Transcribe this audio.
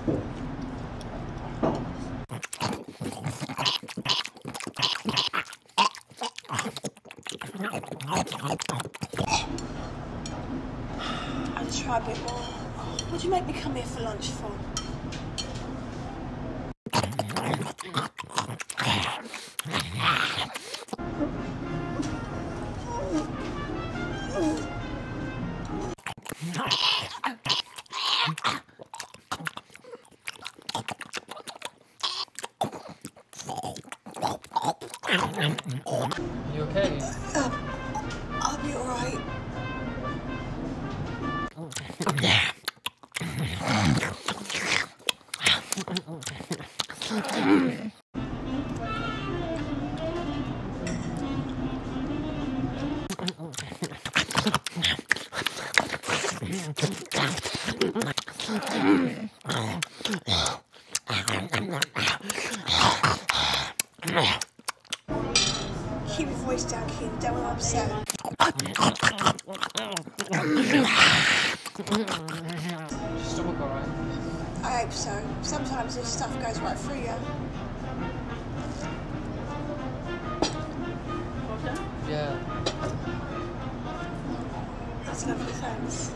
I just try a bit more. What do you make me come here for lunch for? You okay? Um, I'll be alright. keep your voice down, kid. That will upset. Stomach alright? I hope so. Sometimes this stuff goes right through you. Yeah. That's lovely, thanks.